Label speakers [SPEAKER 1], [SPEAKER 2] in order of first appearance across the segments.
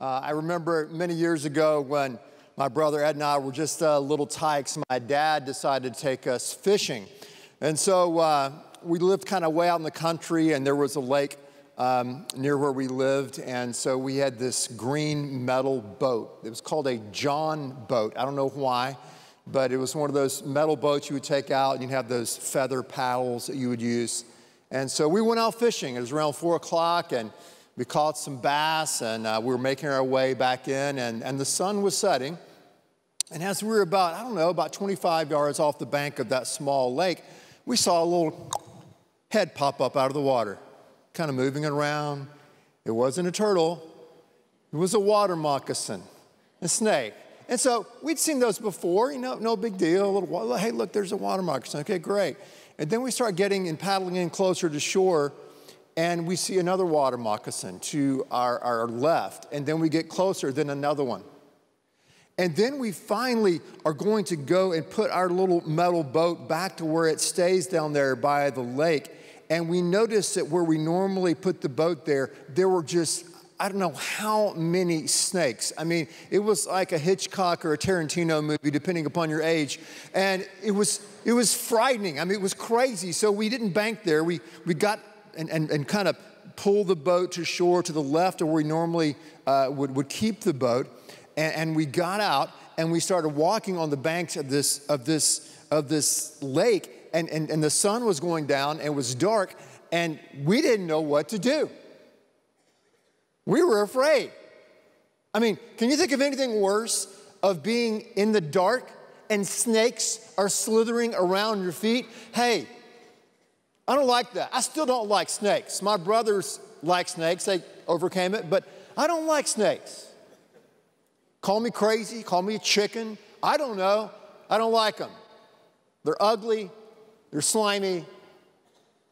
[SPEAKER 1] Uh, I remember many years ago when my brother Ed and I were just uh, little tykes, my dad decided to take us fishing. And so uh, we lived kind of way out in the country, and there was a lake um, near where we lived. And so we had this green metal boat. It was called a John boat. I don't know why, but it was one of those metal boats you would take out, and you'd have those feather paddles that you would use. And so we went out fishing. It was around four o'clock, and we caught some bass, and uh, we were making our way back in, and, and the sun was setting. And as we were about, I don't know, about 25 yards off the bank of that small lake, we saw a little head pop up out of the water kind of moving around. It wasn't a turtle, it was a water moccasin, a snake. And so we'd seen those before, you know, no big deal. A little, hey, look, there's a water moccasin. Okay, great. And then we start getting and paddling in closer to shore, and we see another water moccasin to our, our left. And then we get closer, then another one. And then we finally are going to go and put our little metal boat back to where it stays down there by the lake and we noticed that where we normally put the boat there, there were just I don't know how many snakes. I mean, it was like a Hitchcock or a Tarantino movie, depending upon your age. And it was, it was frightening. I mean, it was crazy. So we didn't bank there. We, we got and, and, and kind of pull the boat to shore to the left of where we normally uh, would, would keep the boat. And, and we got out and we started walking on the banks of this, of this, of this lake and, and, and the sun was going down and it was dark, and we didn't know what to do. We were afraid. I mean, can you think of anything worse of being in the dark and snakes are slithering around your feet? Hey, I don't like that. I still don't like snakes. My brothers like snakes, they overcame it, but I don't like snakes. Call me crazy, call me a chicken. I don't know. I don't like them. They're ugly, they're slimy,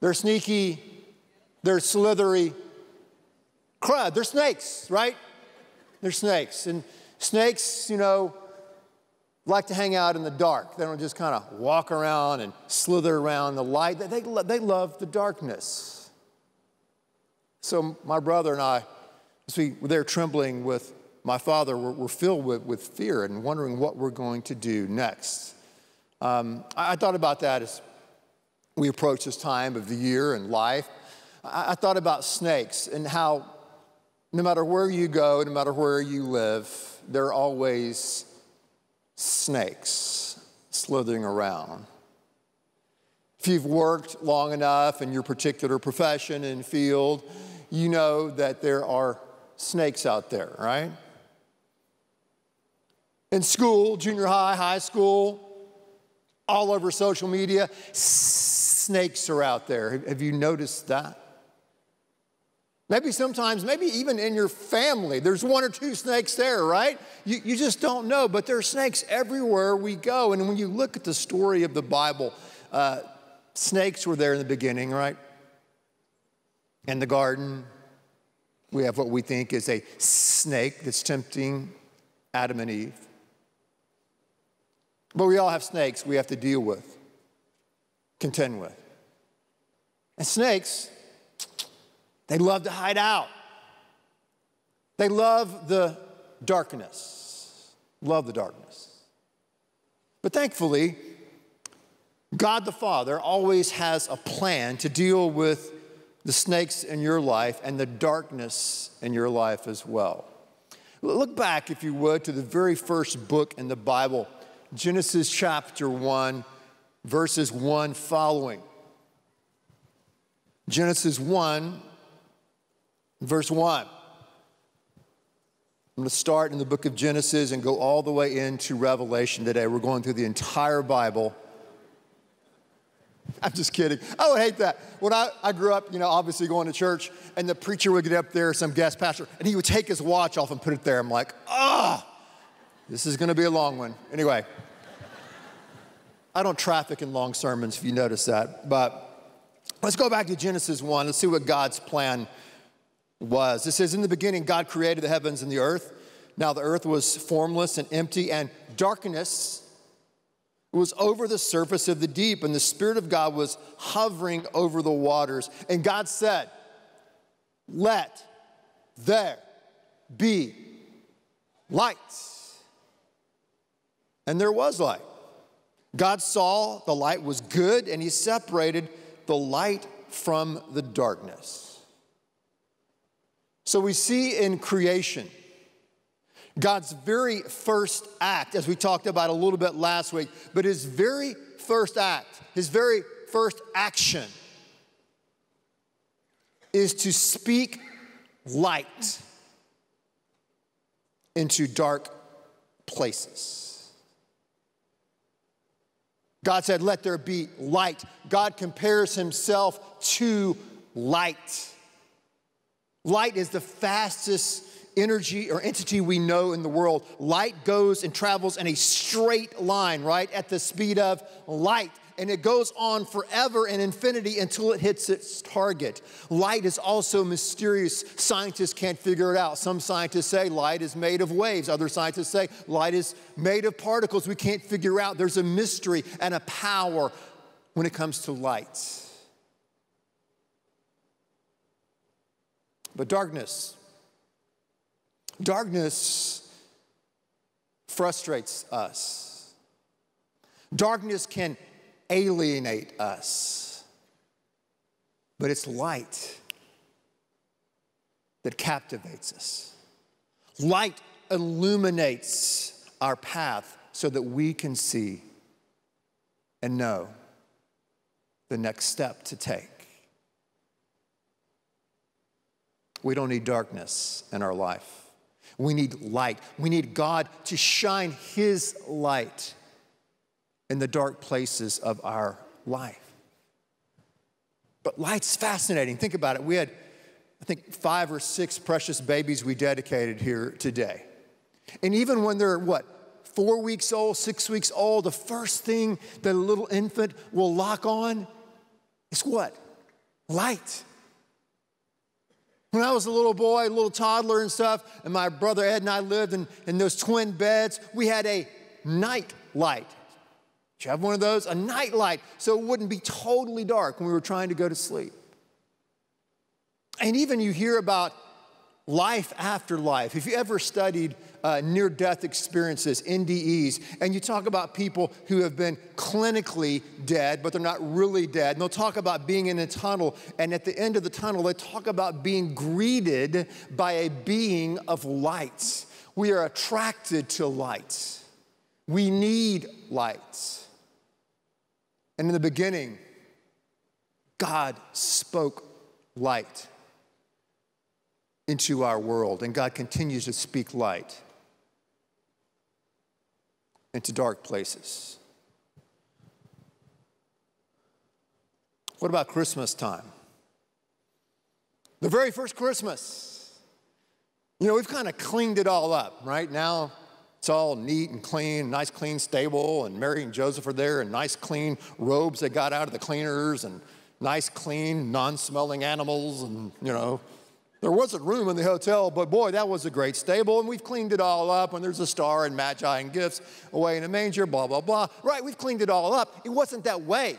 [SPEAKER 1] they're sneaky, they're slithery. Crud, they're snakes, right? They're snakes. And snakes, you know, like to hang out in the dark. They don't just kind of walk around and slither around the light. They, they, they love the darkness. So my brother and I, as we were there trembling with my father, were, were filled with, with fear and wondering what we're going to do next. Um, I, I thought about that as we approach this time of the year and life, I, I thought about snakes and how no matter where you go, no matter where you live, there are always snakes slithering around. If you've worked long enough in your particular profession and field, you know that there are snakes out there, right? In school, junior high, high school, all over social media, snakes are out there. Have you noticed that? Maybe sometimes, maybe even in your family, there's one or two snakes there, right? You, you just don't know, but there are snakes everywhere we go. And when you look at the story of the Bible, uh, snakes were there in the beginning, right? In the garden, we have what we think is a snake that's tempting Adam and Eve. But we all have snakes we have to deal with, contend with. And snakes, they love to hide out. They love the darkness, love the darkness. But thankfully, God the Father always has a plan to deal with the snakes in your life and the darkness in your life as well. Look back, if you would, to the very first book in the Bible Genesis chapter 1, verses 1 following. Genesis 1, verse 1. I'm going to start in the book of Genesis and go all the way into Revelation today. We're going through the entire Bible. I'm just kidding. I would hate that. When I, I grew up, you know, obviously going to church, and the preacher would get up there, some guest pastor, and he would take his watch off and put it there. I'm like, ah, this is going to be a long one. Anyway, I don't traffic in long sermons if you notice that, but let's go back to Genesis 1. Let's see what God's plan was. It says, In the beginning, God created the heavens and the earth. Now the earth was formless and empty, and darkness was over the surface of the deep, and the Spirit of God was hovering over the waters. And God said, Let there be light. And there was light. God saw the light was good, and he separated the light from the darkness. So we see in creation, God's very first act, as we talked about a little bit last week, but his very first act, his very first action is to speak light into dark places. God said, Let there be light. God compares himself to light. Light is the fastest energy or entity we know in the world. Light goes and travels in a straight line, right? At the speed of light. And it goes on forever and infinity until it hits its target. Light is also mysterious. Scientists can't figure it out. Some scientists say light is made of waves. Other scientists say light is made of particles we can't figure out. There's a mystery and a power when it comes to light. But darkness, Darkness frustrates us. Darkness can alienate us, but it's light that captivates us. Light illuminates our path so that we can see and know the next step to take. We don't need darkness in our life. We need light. We need God to shine His light in the dark places of our life. But light's fascinating. Think about it. We had, I think, five or six precious babies we dedicated here today. And even when they're what, four weeks old, six weeks old, the first thing that a little infant will lock on is what? Light. When I was a little boy, a little toddler and stuff, and my brother Ed and I lived in, in those twin beds, we had a night light. Did you have one of those? A night light, so it wouldn't be totally dark when we were trying to go to sleep. And even you hear about life after life. If you ever studied uh, near death experiences, NDEs, and you talk about people who have been clinically dead, but they're not really dead, and they'll talk about being in a tunnel, and at the end of the tunnel, they talk about being greeted by a being of light. We are attracted to light. We need light. And in the beginning, God spoke light into our world, and God continues to speak light into dark places. What about Christmas time? The very first Christmas. You know, we've kind of cleaned it all up, right? Now it's all neat and clean, nice clean stable, and Mary and Joseph are there, and nice clean robes they got out of the cleaners, and nice clean, non smelling animals, and, you know, there wasn't room in the hotel, but boy, that was a great stable, and we've cleaned it all up, and there's a star and magi and gifts away in a manger, blah, blah, blah. Right, we've cleaned it all up. It wasn't that way.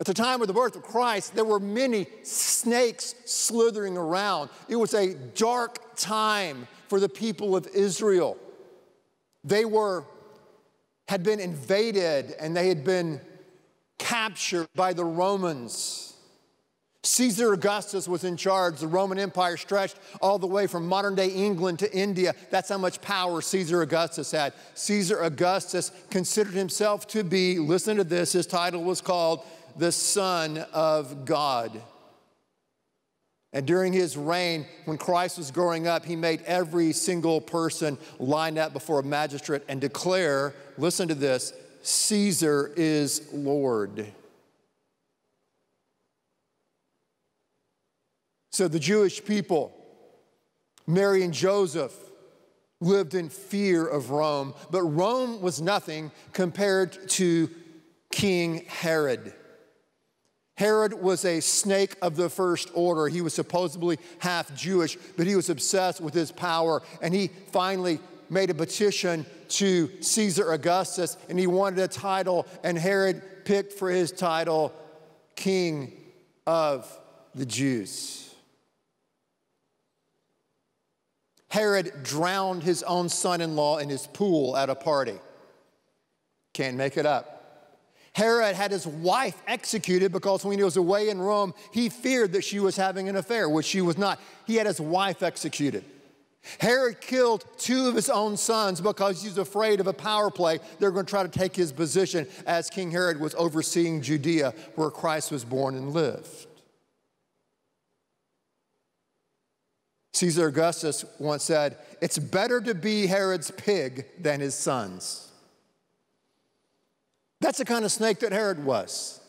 [SPEAKER 1] At the time of the birth of Christ, there were many snakes slithering around. It was a dark time for the people of Israel. They were, had been invaded and they had been captured by the Romans. Caesar Augustus was in charge. The Roman Empire stretched all the way from modern day England to India. That's how much power Caesar Augustus had. Caesar Augustus considered himself to be, listen to this, his title was called the Son of God. And during his reign, when Christ was growing up, he made every single person line up before a magistrate and declare, listen to this, Caesar is Lord. So the Jewish people, Mary and Joseph, lived in fear of Rome, but Rome was nothing compared to King Herod. Herod was a snake of the first order. He was supposedly half Jewish, but he was obsessed with his power. And he finally made a petition to Caesar Augustus, and he wanted a title, and Herod picked for his title King of the Jews. Herod drowned his own son in law in his pool at a party. Can't make it up. Herod had his wife executed because when he was away in Rome, he feared that she was having an affair, which she was not. He had his wife executed. Herod killed two of his own sons because he's afraid of a power play. They're going to try to take his position as King Herod was overseeing Judea, where Christ was born and lived. Caesar Augustus once said, It's better to be Herod's pig than his sons. That's the kind of snake that Herod was.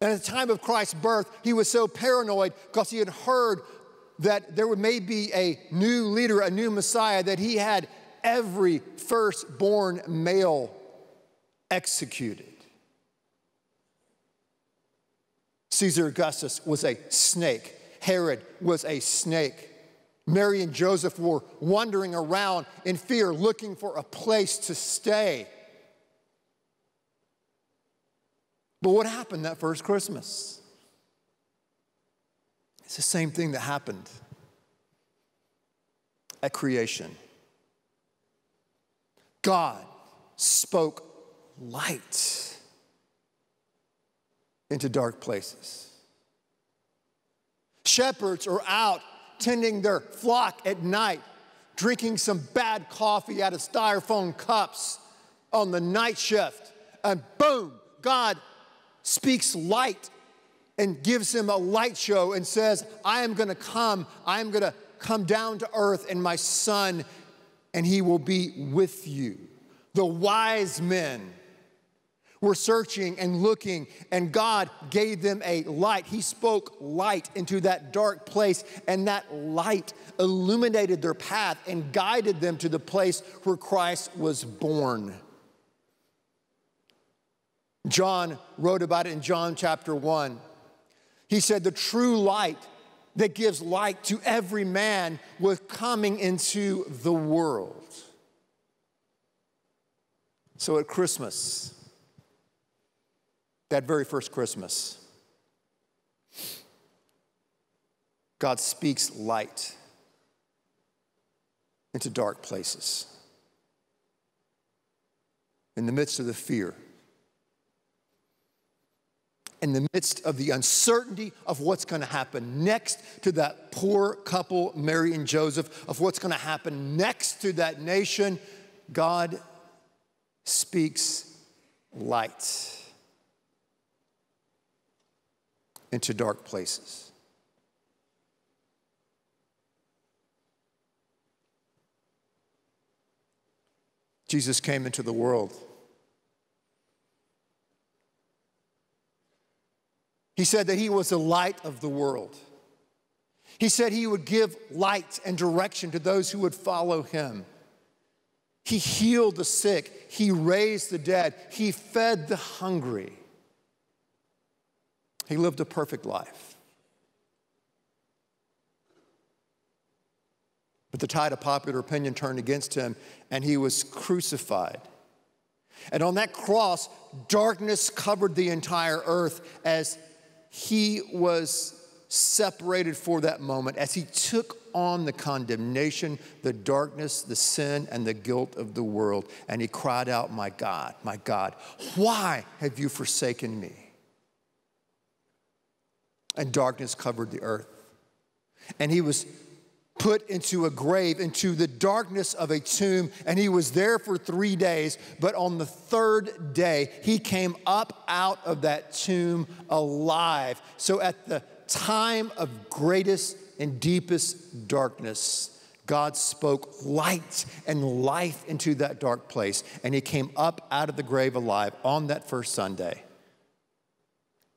[SPEAKER 1] And at the time of Christ's birth, he was so paranoid because he had heard that there may be a new leader, a new Messiah, that he had every firstborn male executed. Caesar Augustus was a snake. Herod was a snake. Mary and Joseph were wandering around in fear, looking for a place to stay. But what happened that first Christmas? It's the same thing that happened at creation. God spoke light into dark places. Shepherds are out tending their flock at night, drinking some bad coffee out of styrofoam cups on the night shift, and boom, God speaks light and gives him a light show and says, I am gonna come, I am gonna come down to earth, and my son, and he will be with you. The wise men were searching and looking, and God gave them a light. He spoke light into that dark place, and that light illuminated their path and guided them to the place where Christ was born. John wrote about it in John chapter 1. He said, The true light that gives light to every man was coming into the world. So at Christmas, that very first Christmas, God speaks light into dark places. In the midst of the fear, in the midst of the uncertainty of what's going to happen next to that poor couple, Mary and Joseph, of what's going to happen next to that nation, God speaks light into dark places. Jesus came into the world He said that he was the light of the world. He said he would give light and direction to those who would follow him. He healed the sick, he raised the dead, he fed the hungry. He lived a perfect life. But the tide of popular opinion turned against him, and he was crucified. And on that cross, darkness covered the entire earth as he was separated for that moment as he took on the condemnation, the darkness, the sin, and the guilt of the world. And he cried out, My God, my God, why have you forsaken me? And darkness covered the earth. And he was put into a grave, into the darkness of a tomb, and he was there for three days. But on the third day, he came up out of that tomb alive. So at the time of greatest and deepest darkness, God spoke light and life into that dark place, and he came up out of the grave alive on that first Sunday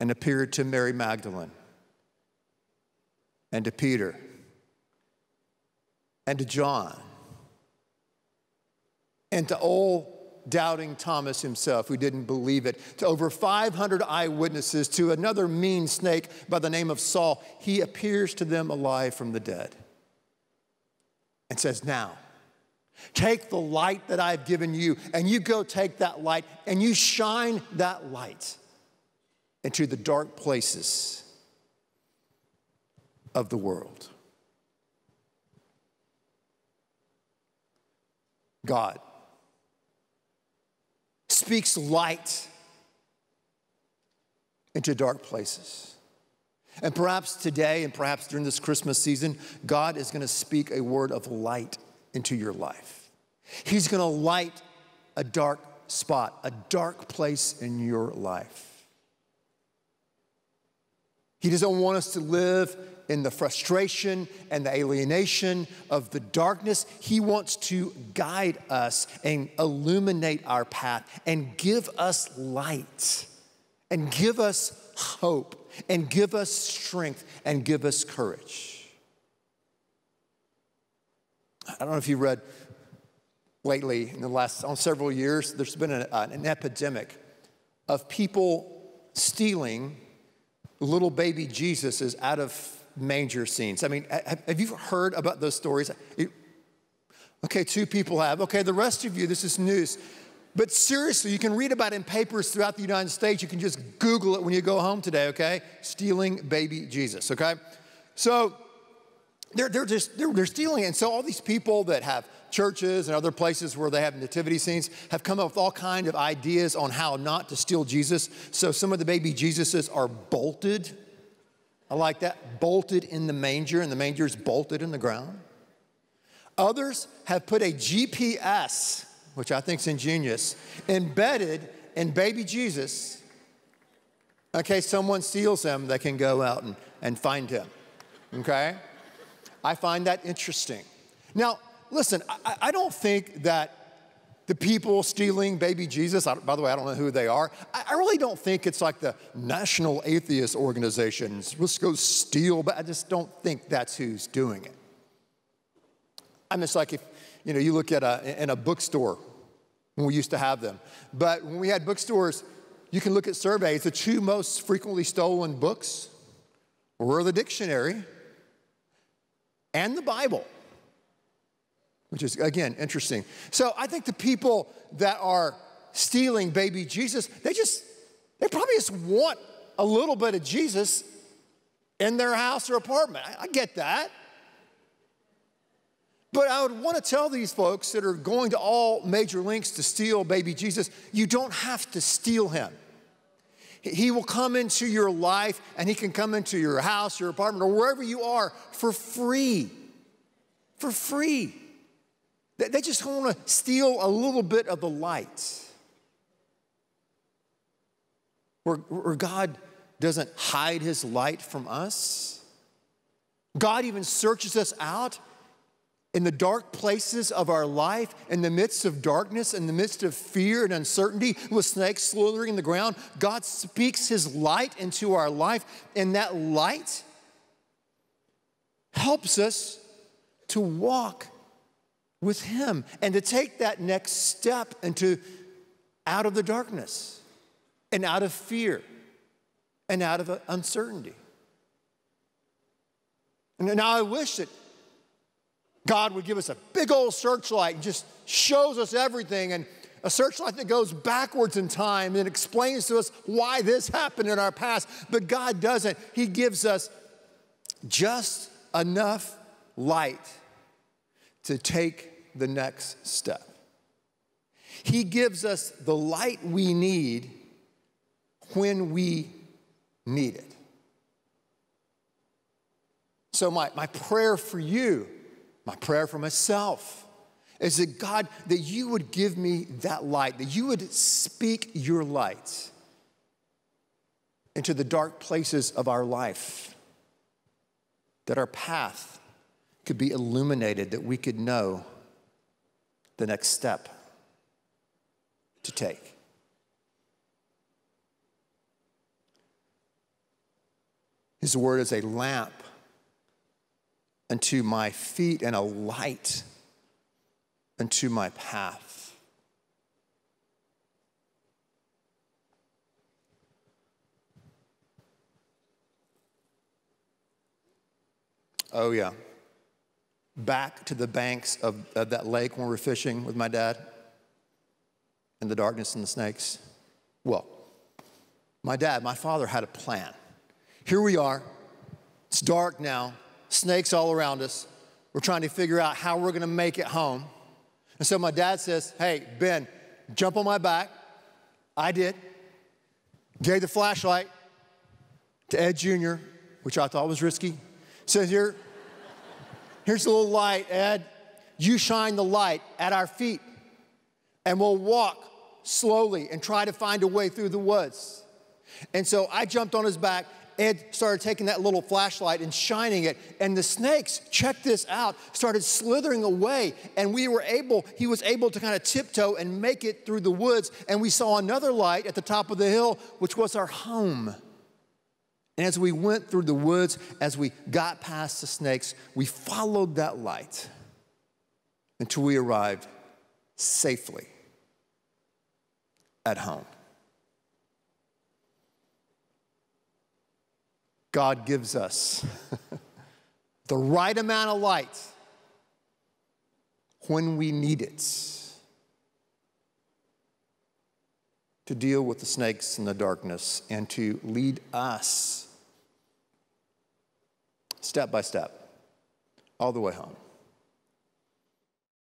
[SPEAKER 1] and appeared to Mary Magdalene and to Peter and to John and to old doubting Thomas himself, who didn't believe it, to over 500 eyewitnesses, to another mean snake by the name of Saul, he appears to them alive from the dead and says, Now, take the light that I've given you, and you go take that light and you shine that light into the dark places of the world. God, speaks light into dark places. And perhaps today, and perhaps during this Christmas season, God is going to speak a word of light into your life. He's going to light a dark spot, a dark place in your life. He doesn't want us to live in the frustration and the alienation of the darkness. He wants to guide us and illuminate our path and give us light and give us hope and give us strength and give us courage. I don't know if you read lately in the last on several years, there's been an, an epidemic of people stealing little baby Jesuses out of manger scenes. I mean, have you heard about those stories? Okay, two people have. Okay, the rest of you, this is news. But seriously, you can read about it in papers throughout the United States. You can just Google it when you go home today, okay? Stealing baby Jesus, okay? So they're, they're just, they're, they're stealing it. And so all these people that have churches and other places where they have nativity scenes have come up with all kind of ideas on how not to steal Jesus. So some of the baby Jesuses are bolted. I like that. Bolted in the manger, and the manger is bolted in the ground. Others have put a GPS which I think is ingenious, embedded in baby Jesus. In case someone steals him, they can go out and, and find him. Okay? I find that interesting. Now, listen, I, I don't think that the people stealing baby Jesus, I, by the way, I don't know who they are. I, I, really don't think it's like the National Atheist Organizations. Let's go steal, but I just don't think that's who's doing it. I mean, it's like if, you know, you look at a, in a bookstore when we used to have them. But when we had bookstores, you can look at surveys. The two most frequently stolen books were the dictionary and the Bible, which is, again, interesting. So I think the people that are stealing baby Jesus, they just, they probably just want a little bit of Jesus in their house or apartment. I, I get that. But I would want to tell these folks that are going to all major lengths to steal baby Jesus, you don't have to steal him. He will come into your life and he can come into your house, your apartment, or wherever you are for free. For free. They just want to steal a little bit of the light. Where, where God doesn't hide his light from us. God even searches us out in the dark places of our life, in the midst of darkness, in the midst of fear and uncertainty, with snakes slithering in the ground, God speaks His light into our life, and that light helps us to walk with Him and to take that next step into out of the darkness and out of fear and out of uncertainty. And now I wish that God would give us a big old searchlight and just shows us everything and a searchlight that goes backwards in time and explains to us why this happened in our past. But God doesn't. He gives us just enough light to take the next step. He gives us the light we need when we need it. So, my, my prayer for you my prayer for myself is that God, that you would give me that light, that you would speak your light into the dark places of our life, that our path could be illuminated, that we could know the next step to take. His word is a lamp unto my feet and a light unto my path. Oh, yeah. Back to the banks of, of that lake when we were fishing with my dad in the darkness and the snakes. Well, my dad, my father had a plan. Here we are. It's dark now snakes all around us. We're trying to figure out how we're going to make it home. And so my dad says, Hey, Ben, jump on my back. I did. Gave the flashlight to Ed Jr., which I thought was risky. Says, Here, here's a little light, Ed. You shine the light at our feet, and we'll walk slowly and try to find a way through the woods. And so I jumped on his back. Ed started taking that little flashlight and shining it. And the snakes, check this out, started slithering away. And we were able, he was able to kind of tiptoe and make it through the woods. And we saw another light at the top of the hill, which was our home. And as we went through the woods, as we got past the snakes, we followed that light until we arrived safely at home. God gives us the right amount of light when we need it to deal with the snakes and the darkness and to lead us step by step all the way home.